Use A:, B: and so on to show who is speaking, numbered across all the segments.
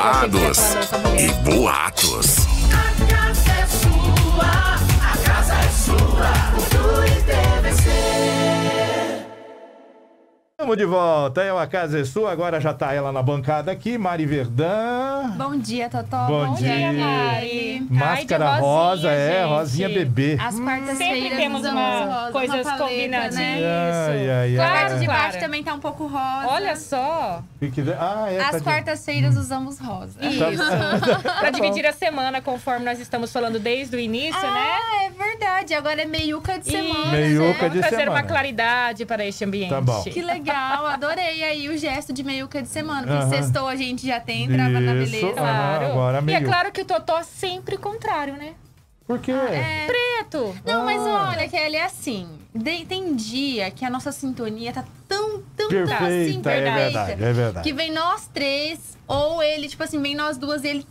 A: Babados e boatos.
B: A casa é sua, a casa é sua,
C: Estamos de volta, é a casa é sua, agora já tá ela na bancada aqui, Mari Verdã.
D: Bom dia, Totó.
C: Bom dia.
D: Mari.
C: Máscara
E: Ai, de rosinha,
C: rosa, é,
E: gente.
C: rosinha bebê.
D: As quartas-feiras
E: Sempre temos
D: usamos
E: uma-
D: rosa,
E: coisas
D: uma paleta,
E: combinadinhas.
D: né?
C: Ai, ai,
D: A
C: ai.
D: parte de baixo também tá um pouco rosa.
E: Olha só.
C: Ah, é, tá
D: As
C: de-
D: quartas-feiras usamos rosa.
E: Isso. pra dividir a semana, conforme nós estamos falando desde o início, né?
D: Ah, é verdade. Agora é meiuca de semana.
C: Meiuca
D: né?
C: de
E: Trazer
C: semana.
E: uma claridade para este ambiente.
C: Tá bom.
D: Que legal, adorei aí o gesto de meiuca de semana. Porque sextou a gente já tem, trava na
C: Isso.
D: beleza.
C: Ah,
E: Claro.
C: agora
E: e é claro que o Totó é sempre contrário, né?
C: Por quê?
D: É.
E: Preto.
D: Não, mas
C: Ah.
D: olha, Kelly, é assim. de- tem dia que a nossa sintonia tá tão, tão, tão assim,
C: Perfeita, é verdade, é verdade.
D: Que vem nós três, ou ele, tipo assim, vem nós duas e ele.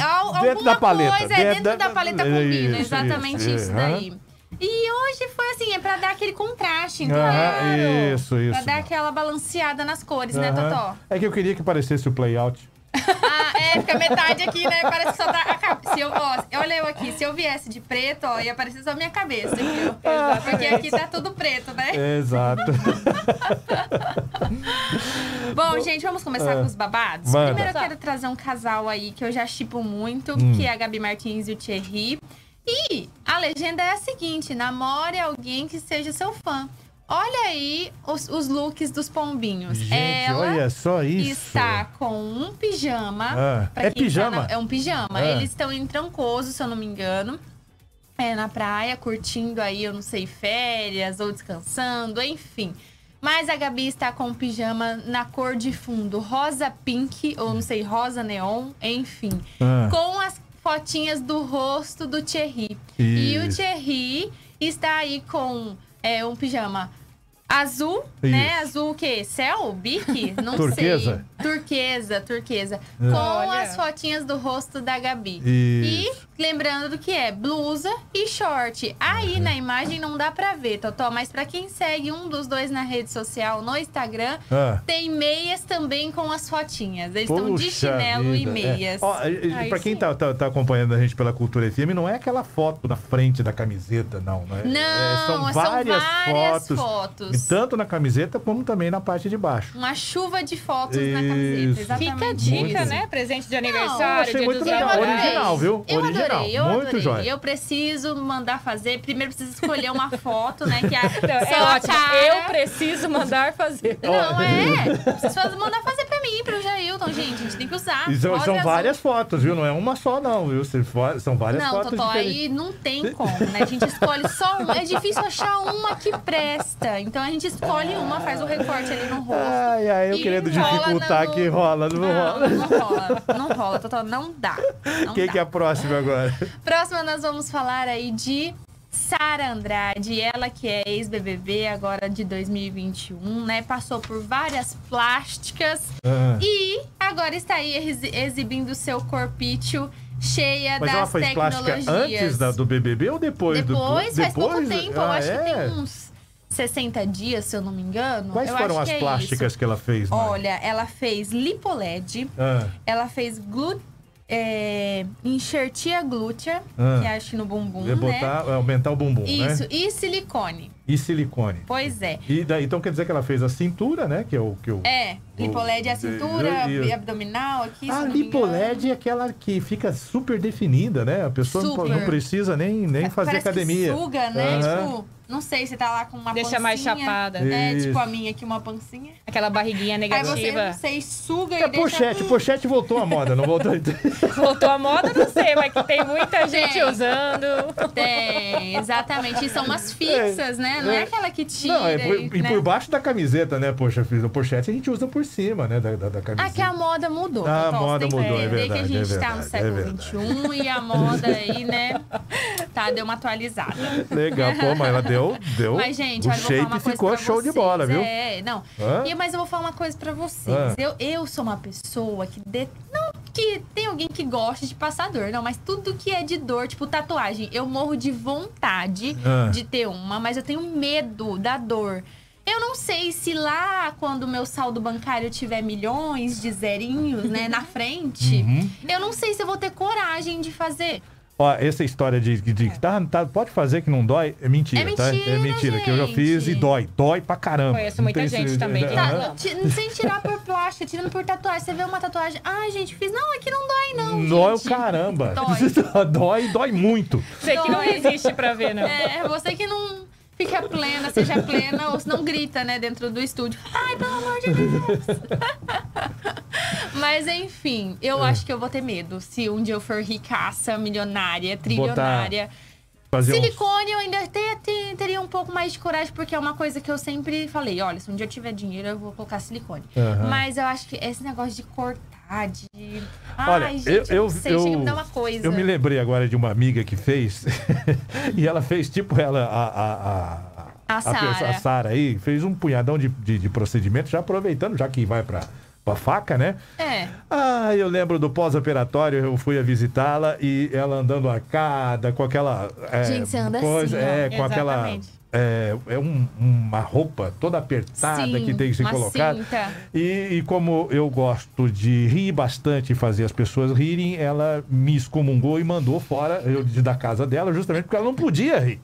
D: Al,
C: Dentro
D: alguma
C: da paleta,
D: coisa, é,
C: dentro
D: dentro
C: da-
D: da, paleta
C: isso,
D: combina, exatamente
C: isso,
D: isso,
C: é.
D: daí. E hoje foi assim, é pra dar aquele contraste, entendeu?
C: Aham, isso, isso.
D: Pra dar aquela balanceada nas cores, né,
C: Aham.
D: Totó?
C: É que eu queria que parecesse o playout.
D: Ah, é, fica metade aqui, né? Parece que só tá a cabeça. Se eu, ó, olha eu aqui, se eu viesse de preto, ó, ia aparecer só a minha cabeça aqui, ó. Porque aqui tá tudo preto, né?
C: Exato.
D: Bom, gente, vamos começar com os babados?
C: Manda.
D: Primeiro eu quero trazer um casal aí que eu já chipo muito,
C: Hum.
D: que é a Gabi Martins e o Thierry. E a legenda é a seguinte: namore alguém que seja seu fã. Olha aí os, os looks dos pombinhos.
C: Gente,
D: Ela
C: olha só isso.
D: está com um pijama.
C: Ah, é
D: quem
C: pijama?
D: tá na- é um pijama.
C: Ah.
D: Eles estão em Trancoso, se eu não me engano. É, na praia, curtindo aí, eu não sei, férias ou descansando, enfim. Mas a Gabi está com um pijama na cor de fundo rosa pink, ou não sei, rosa neon, enfim.
C: Ah.
D: Com as fotinhas do rosto do Thierry. E o
C: Isso.
D: Thierry está aí com é, um pijama azul, né?
C: Isso.
D: Azul o quê? Céu? Bique? Não
C: Turquesa?
D: sei. Turquesa, turquesa.
C: Ah.
D: Com
E: Olha.
D: as fotinhas do rosto da Gabi.
C: Isso.
D: E lembrando do que é blusa e short. Aí na imagem não dá pra ver, Totó, mas pra quem segue um dos dois na rede social, no Instagram,
C: Ah.
D: tem meias também com as fotinhas. Eles estão de chinelo e
C: vida, é.
D: meias.
C: Ó, e- e
E: Aí
C: pra quem tá, tá- tá acompanhando a gente pela Cultura FM, não é aquela foto na frente da camiseta, não. né?
D: Não,
C: É,
D: são várias fotos.
C: Tanto na camiseta como também na parte de baixo.
D: Uma chuva de fotos na
C: Isso.
D: camiseta. Exatamente.
E: Fica a dica,
D: isso.
E: né? Presente de
C: Eu
E: aniversário,
C: achei
E: dia
C: muito legal.
D: Eu
E: namorados.
D: adorei.
C: Original, viu?
D: Eu
C: Original.
D: adorei, eu
C: Muito
D: adorei.
C: jóia.
D: Eu preciso mandar fazer. Primeiro preciso escolher uma foto, né? Que a,
E: Não, é
D: só a
E: ótimo.
D: cara-
E: Eu preciso mandar fazer.
D: Não, é. Preciso mandar fazer pra mim, Jailton, gente. Tem que usar.
C: E são, são várias fotos, viu? Não é uma só, não, viu? São várias
D: Não,
C: fotos
D: Totó,
C: diferentes.
D: aí não tem como, né? A gente escolhe só uma. É difícil achar uma que presta. Então a gente escolhe uma, faz o recorte ali no rosto.
C: Ai, ai, eu querendo dificultar
D: no-
C: que rola, não,
D: Não,
C: rola.
D: não rola. Não rola, Totó. Não dá. Não
C: Quem
D: dá.
C: que é a próxima agora?
D: Próxima nós vamos falar aí de Sara Andrade, ela que é ex-BBB agora de 2021, né? Passou por várias plásticas
C: Ah.
D: e agora está aí exi- exibindo seu corpício cheia
C: Mas
D: das
C: ela fez plástica
D: tecnologias.
C: antes da- do BBB ou depois,
D: Depois,
C: do
D: faz pouco
C: depois?
D: tempo. eu
C: Ah,
D: acho que tem
C: é?
D: uns 60 dias, se eu não me engano.
C: Quais
D: eu
C: foram
D: acho
C: as
D: que é
C: plásticas
D: isso.
C: que ela fez, Mari?
D: Olha, ela fez lipoled,
C: Ah,
D: ela fez glu... É, enxertia glútea,
C: Ah.
D: que é acho no bumbum,
C: é
D: né?
C: botar, é aumentar o bumbum,
D: Isso,
C: né?
D: e silicone.
C: E silicone.
D: Pois é.
C: E daí, então quer dizer que ela fez a cintura, né? Que é o que o
D: É, lipoled é a cintura,
C: E-
D: abdominal aqui.
C: A
D: eu
C: lipoled é aquela que fica super definida, né? A pessoa não,
D: Super.
C: não precisa nem, nem fazer academia.
D: Que suga, né?
C: Aham.
D: Tipo, não sei se tá lá com uma
E: Deixa
D: pancinha.
E: mais chapada.
D: É,
C: Isso.
D: tipo a minha aqui, uma pancinha.
E: Aquela barriguinha
D: Aí você,
E: negativa.
D: não sei, suga
C: É
D: e deixa...
C: pochete, pochete voltou à moda, não voltou?
E: Voltou a moda, não sei, mas que tem muita gente
D: Tem.
E: usando.
D: Tem, exatamente. E são umas fixas, né? Não é,
C: É.
D: aquela que tira
C: Não, é por,
D: e,
C: e
D: né?
C: por baixo da camiseta, né? Poxa, fiz o pochete a gente usa por cima, né? Da, da, da camiseta.
D: Ah, que a moda mudou.
C: Ah, a
D: você
C: moda
D: tem que
C: mudou, é
D: entender
C: verdade,
D: que a gente
C: é
D: tá no
C: verdade,
D: século
C: é verdade.
D: XXI e a moda aí, né? Tá, deu uma atualizada.
C: Legal, pô, mas ela deu. Deu
D: Mas, gente,
C: o
D: olha,
C: shape ficou show de
D: vocês.
C: bola, viu?
D: É, não.
C: Hã?
D: E, mas eu vou falar uma coisa pra vocês. Eu, eu sou uma pessoa que. de- Não que tem alguém que gosta de passar dor, não, mas tudo que é de dor, tipo tatuagem, eu morro de vontade
C: Ah.
D: de ter uma, mas eu tenho medo da dor. Eu não sei se lá, quando o meu saldo bancário tiver milhões de zerinhos, né, na frente,
C: Uhum.
D: eu não sei se eu vou ter coragem de fazer.
C: Ó, essa história de, de, de tá, tá, pode fazer que não dói, é mentira,
D: É
C: tá?
D: mentira,
C: É mentira, que eu já
D: gente.
C: fiz e dói. Dói pra caramba.
E: Conheço muita gente
C: esse-
E: também que reclama.
D: Ti- Sem tirar por plástico, tirando por tatuagem. Você vê uma tatuagem, ai, gente, fiz. Não, é que não dói, não.
C: Dói o
D: gente.
C: caramba.
D: Dói.
C: dói, dói muito.
E: Você que não existe pra ver, não.
D: É, você que não fica plena, seja plena, ou se não grita, né, dentro do estúdio. Ai, pelo amor de Deus. Mas enfim, eu
C: É.
D: acho que eu vou ter medo. Se um dia eu for ricaça, milionária, trilionária.
C: Fazer um-
D: Silicone eu ainda te- te- teria um pouco mais de coragem, porque é uma coisa que eu sempre falei. Olha, se um dia eu tiver dinheiro, eu vou colocar silicone.
C: Aham.
D: Mas eu acho que esse negócio de cortar, de...
C: Olha,
D: Ai, gente,
C: eu, eu,
D: não sei,
C: eu,
D: chega a me dar uma coisa.
C: eu me lembrei agora de uma amiga que fez, e ela fez tipo ela, a, a, a,
D: A Sara.
C: a Sara aí, fez um punhadão de, de, de procedimento, já aproveitando, já que vai pra, pra faca, né?
D: É.
C: Ah, eu lembro do pós-operatório, eu fui a visitá-la e ela andando arcada, com aquela. é,
D: Gente, você anda
C: coisa,
D: assim, ó.
C: É, com aquela.
E: Exatamente.
C: É, é um- uma roupa toda apertada
D: Sim,
C: que tem que ser colocada. E, e como eu gosto de rir bastante e fazer as pessoas rirem, ela me excomungou e mandou fora eu, da casa dela, justamente porque ela não podia rir.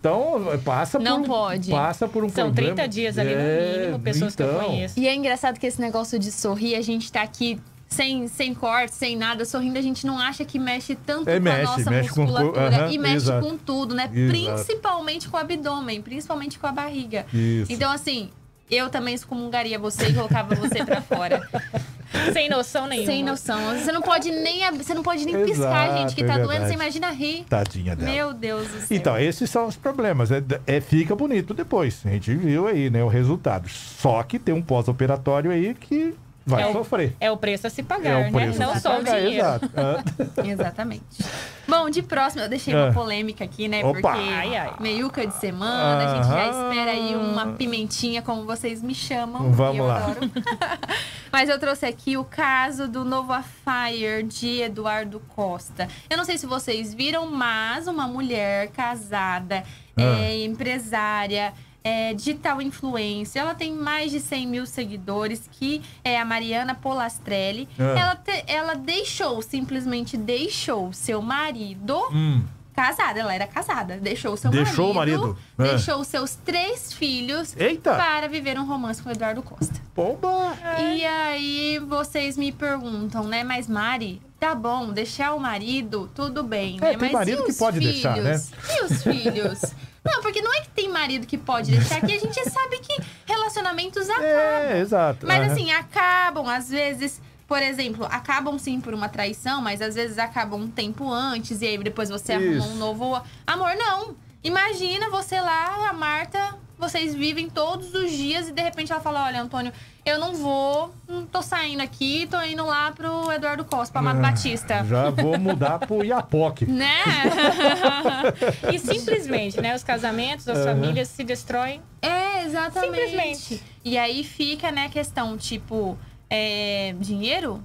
C: Então, passa
D: Não
C: por um,
D: pode.
C: Passa por um
E: São
C: problema.
E: 30 dias ali no
C: É,
E: mínimo, pessoas que eu
C: então.
E: conheço.
D: E é engraçado que esse negócio de sorrir, a gente tá aqui sem, sem corte, sem nada, sorrindo, a gente não acha que mexe tanto
C: É,
D: com
C: mexe,
D: a nossa
C: mexe com
D: musculatura.
C: aham,
D: e mexe
C: exato.
D: com tudo, né?
C: Exato.
D: Principalmente com o abdômen, principalmente com a barriga.
C: Isso.
D: Então, assim, eu também excomungaria você e colocava você pra fora.
E: Sem noção nenhuma.
D: Sem noção. Você não pode nem, você não pode nem piscar,
C: Exato,
D: gente, que
C: é
D: tá doendo.
C: verdade.
D: Você imagina rir.
C: Tadinha dela.
D: Meu Deus do céu.
C: Então, esses são os problemas. É, é- fica bonito depois. A gente viu aí, né, o resultado. Só que tem um pós-operatório aí que vai
E: É o-
C: sofrer.
E: É o preço a se pagar,
C: É o preço
E: né? Não só o dinheiro.
C: Exato. Ah,
D: Exatamente. Bom, de próximo, eu deixei uma
C: Ah.
D: polêmica aqui, né?
C: Opa!
D: Porque
E: Ai, ai.
D: meiuca de semana, a gente já
C: Aham.
D: espera aí uma pimentinha, como vocês me chamam.
C: Vamos
D: eu
C: lá.
D: adoro. Mas eu trouxe aqui o caso do Nova Fire de Eduardo Costa. Eu não sei se vocês viram, mas uma mulher casada,
C: Ah.
D: é, empresária, é, digital influencer, ela tem mais de 100 mil seguidores, que é a Mariana Polastrelli.
C: Ah.
D: Ela, te- ela deixou, simplesmente deixou seu marido
C: hum.
D: casada, ela era casada, deixou seu
C: Deixou o
D: marido,
C: marido? Ah.
D: deixou seus três filhos
C: Eita!
D: para viver um romance com o Eduardo Costa.
C: Pomba!
D: E aí vocês me perguntam, né, mas Mari, tá bom, deixar o marido, tudo bem,
C: É,
D: né?
C: tem
D: mas
C: marido
D: e
C: que pode
D: filhos?
C: deixar, né?
D: E os filhos? Não, porque não é que tem marido que pode deixar, que a gente sabe que relacionamentos acabam.
C: É, exato.
D: Mas
C: Aham.
D: assim, acabam, às vezes, por exemplo, acabam sim por uma traição, mas às vezes acabam um tempo antes e aí depois você arruma
C: Isso.
D: um novo amor. Não. Imagina você lá, vocês vivem todos os dias e de repente ela fala: Olha, Antônio, eu não vou, não tô saindo aqui, tô indo lá pro Eduardo Costa, pro Amado
C: Ah,
D: Batista.
C: Já vou mudar pro Iapoque.
D: Né?
E: E simplesmente, né? Os casamentos, as
C: Aham.
E: famílias se destroem.
D: É, exatamente.
E: Simplesmente.
D: E aí fica, né, a questão, tipo, é, dinheiro,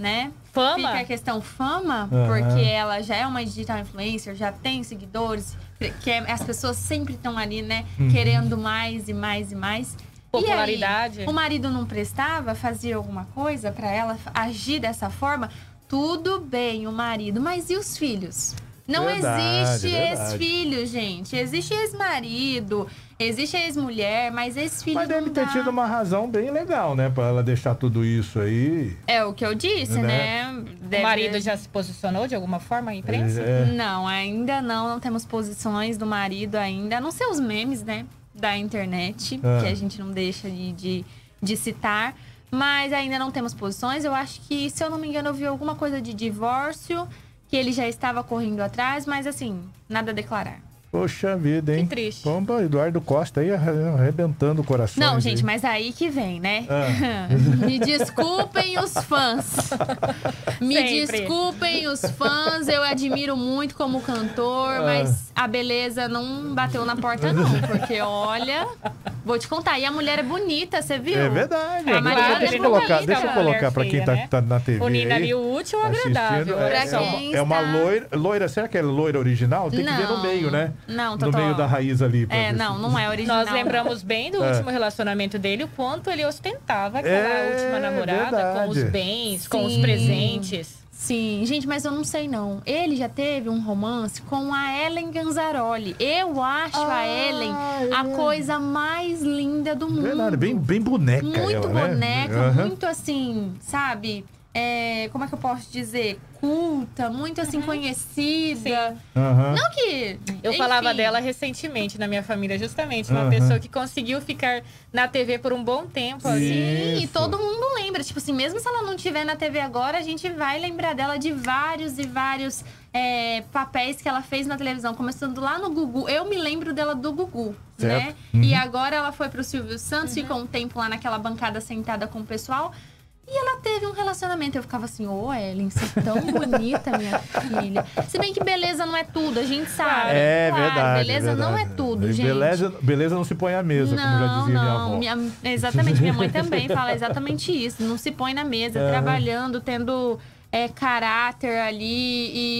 D: né?
E: Fama.
D: Fica a questão fama,
C: Aham.
D: porque ela já é uma digital influencer, já tem seguidores, que é- as pessoas sempre estão ali, né,
C: Uhum.
D: querendo mais e mais e mais.
E: Popularidade.
D: E aí, o marido não prestava, fazia alguma coisa pra ela agir dessa forma. Tudo bem, o marido, mas e os filhos? Não
C: Verdade,
D: existe ex-filho, gente. Existe ex-marido, existe ex-mulher, mas ex-filho
C: Mas
D: não
C: deve ter
D: dá.
C: tido uma razão bem legal, né? Pra ela deixar tudo isso aí.
D: É o que eu disse,
C: Né?
D: né?
E: O
D: Deve-
E: marido já se posicionou de alguma forma à imprensa?
C: É.
D: Não, ainda não. Não temos posições do marido ainda. A não ser os memes, né? Da internet,
C: Ah.
D: que a gente não deixa de, de, de citar. Mas ainda não temos posições. Eu acho que, se eu não me engano, eu vi alguma coisa de divórcio, que ele já estava correndo atrás, mas assim, nada a declarar.
C: Poxa vida, hein?
E: Que triste.
C: Pomba, Eduardo Costa aí arre- arrebentando o coração.
D: Não, gente, mas aí que vem, né?
C: Ah.
D: Me desculpem os fãs. Me
E: Sempre.
D: desculpem os fãs. Eu admiro muito como cantor,
C: Ah.
D: mas a beleza não bateu na porta, não. Porque, olha, vou te contar. E a mulher é bonita, você viu?
C: É verdade.
D: A
C: verdade. Deixa eu
D: é
C: colocar,
D: bonita,
C: deixa eu colocar pra quem
E: feia,
C: tá,
E: né?
C: tá na TV.
E: Unir
C: aí,
E: ali o útil ao agradável.
C: É, é uma,
D: quem
C: é uma loira, loira. Será que é loira original? Tem que ver no
D: Não.
C: meio, né?
D: Não,
C: No
D: Totó.
C: meio da raiz ali.
D: É, não,
C: se-
D: não é original.
E: Nós lembramos bem do
C: É.
E: último relacionamento dele, o quanto ele ostentava aquela
C: É,
E: última namorada com os
C: verdade.
E: bens, com os
D: Sim.
E: presentes.
D: Sim, gente, mas eu não sei não. Ele já teve um romance com a Ellen Ganzaroli. Eu acho a
C: Ah,
D: Ellen
C: é
D: a coisa mais linda do mundo.
C: Verdade, bem, bem boneca
D: muito
C: ela, né?
D: boneca,
C: Aham.
D: muito assim, sabe? É, como é que eu posso dizer? Culta, muito assim, conhecida.
C: Aham.
D: Não que.
E: Eu
D: enfim.
E: falava dela recentemente na minha família, justamente. Uma
C: Aham.
E: pessoa que conseguiu ficar na TV por um bom tempo ali.
D: Sim, e todo mundo lembra. Tipo assim, mesmo se ela não estiver na TV agora, a gente vai lembrar dela de vários e vários é, papéis que ela fez na televisão. Começando lá no Gugu. Eu me lembro dela do Gugu, né?
C: Certo. Uhum.
D: E agora ela foi pro Silvio Santos, ficou um tempo lá naquela bancada sentada com o pessoal. E ela teve um relacionamento. Eu ficava assim, ô Ellen, você é tão bonita, minha filha. Se bem que beleza não é tudo, a gente sabe.
C: É
D: Claro,
C: verdade.
D: Beleza
C: é
D: não é
C: verdade.
D: tudo, gente.
C: Beleza, beleza não se põe à mesa, como já
D: Não,
C: dizia minha
D: não.
C: avó.
D: Minha- exatamente, minha mãe também fala exatamente isso. Não se põe na mesa,
C: Aham.
D: trabalhando, tendo é, caráter ali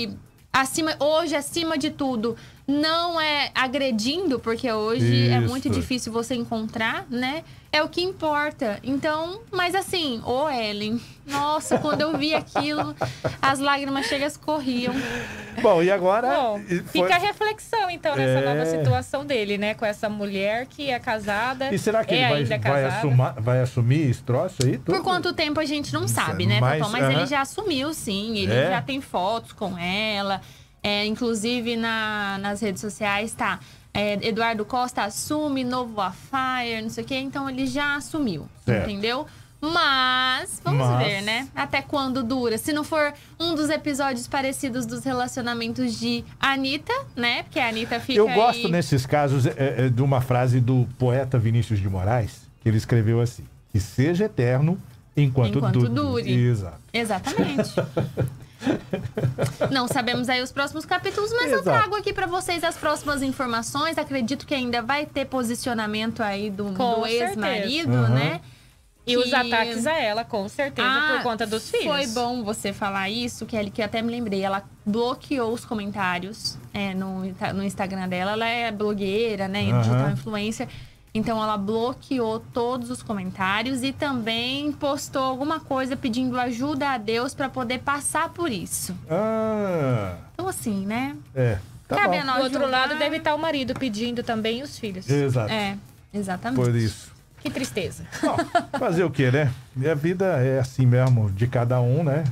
D: e acima, hoje, acima de tudo, não é agredindo, porque hoje é
C: Isso.
D: muito difícil você encontrar, né? É o que importa. Então, mas assim, ô Ellen, nossa, quando eu vi aquilo, as lágrimas chegas corriam.
C: Bom, e agora...
E: Bom,
C: foi-
E: fica a reflexão, então, nessa
C: É.
E: nova situação dele, né? Com essa mulher que é casada.
C: E será que
E: é
C: ele vai,
E: ainda
C: vai, assumar- vai assumir esse troço aí?
D: Por
C: tudo?
D: quanto tempo a gente não sabe, né,
C: mas?
D: Mas
C: aham.
D: ele já assumiu, sim. Ele
C: É?
D: já tem fotos com ela. É, inclusive na- nas redes sociais tá. é, Eduardo Costa assume, novo a Fire, não sei o quê. Então ele já assumiu,
C: Certo.
D: entendeu? Mas, vamos
C: Mas-
D: ver, né? Até quando dura. Se não for um dos episódios parecidos dos relacionamentos de Anitta, né? Porque a Anitta fica
C: Eu gosto
D: aí...
C: nesses casos é, é, de uma frase do poeta Vinícius de Moraes, que ele escreveu assim: que seja eterno enquanto,
D: Enquanto
C: du-
D: dure.
C: Exato.
D: Exatamente. Não sabemos aí os próximos capítulos, mas eu
C: Exato.
D: trago aqui pra vocês as próximas informações. Acredito que ainda vai ter posicionamento aí do,
E: Com
D: do ex-marido,
C: Aham.
D: né?
E: E os
D: que-
E: ataques a ela, com certeza,
D: Ah,
E: por conta dos filhos.
D: Foi bom você falar isso, Kelly, que eu até me lembrei. Ela bloqueou os comentários é, no, no Instagram dela. Ela é blogueira, né?
C: Aham.
D: Digital influencer. Então ela bloqueou todos os comentários e também postou alguma coisa pedindo ajuda a Deus pra poder passar por isso.
C: Ah,
D: Então, assim, né?
C: é. Tá
D: Cabe
C: bom.
D: a nós
E: Do outro
D: julgar.
E: lado, deve estar o marido pedindo também os filhos.
C: Exato.
D: É, exatamente.
C: Por isso.
E: Que tristeza.
C: Bom, fazer o quê, né? E a vida é assim mesmo, de cada um, né?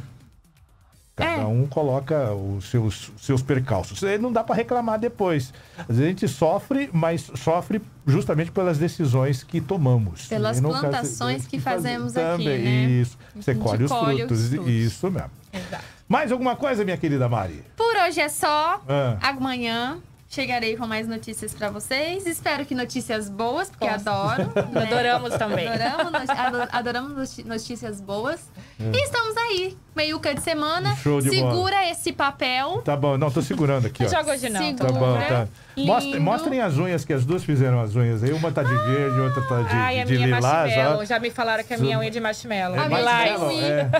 C: Cada
D: É.
C: um coloca os seus, seus percalços. Aí não dá pra reclamar depois. Às vezes a gente sofre, mas sofre justamente pelas decisões que tomamos.
D: Pelas
C: E no caso,
D: plantações que
C: faz-
D: fazemos aqui,
C: também,
D: né?
C: Isso. Você colhe os
D: colhe os
C: frutos.
D: frutos.
C: Isso mesmo.
E: Exato.
C: Mais alguma coisa, minha querida Mari?
D: Por hoje é só.
C: Ah.
D: Amanhã chegarei com mais notícias pra vocês. Espero que notícias boas, porque adoro. né?
E: Adoramos também.
D: Adoramos, adoramos notícias boas. E estamos aí, meiuca de semana.
C: É. Show de bola.
D: Segura esse papel.
C: Tá bom, não, tô segurando aqui, ó.
E: Joga hoje não.
D: Segura.
C: Tá bom, tá. Mostrem,
D: Lindo.
C: mostrem as unhas, que as duas fizeram as unhas aí. Uma tá de verde, outra tá de,
E: Ai, a
C: de
E: minha
C: lilás.
E: marshmallow.
C: ó.
E: Já me falaram que a minha unha é de marshmallow.
C: É marshmallow,
D: também.
C: é.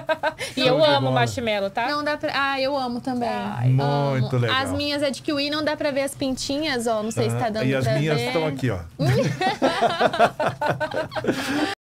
E: E eu amo
C: bola.
E: marshmallow, tá?
D: Não dá pra... Ah, eu amo também.
E: Ai,
C: Muito
D: Amo.
C: legal.
D: As minhas é de kiwi, não dá pra ver as pintinhas, ó. Não sei se tá dando
C: E as minhas estão aqui, ó.